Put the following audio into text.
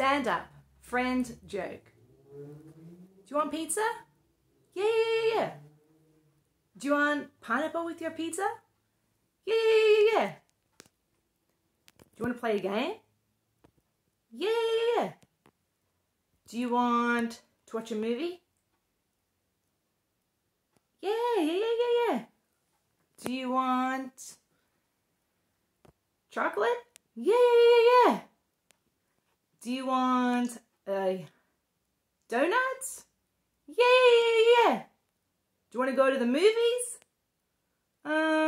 stand up, friend joke. Do you want pizza? Yeah, yeah, yeah, yeah. Do you want pineapple with your pizza? Yeah, yeah, yeah, yeah. Do you want to play a game? Yeah, yeah, yeah. Do you want to watch a movie? Yeah, yeah, yeah, yeah, yeah. Do you want chocolate? Yeah, yeah, yeah, yeah. Do you want a donuts? Yeah, yeah, yeah, yeah. Do you want to go to the movies? Um,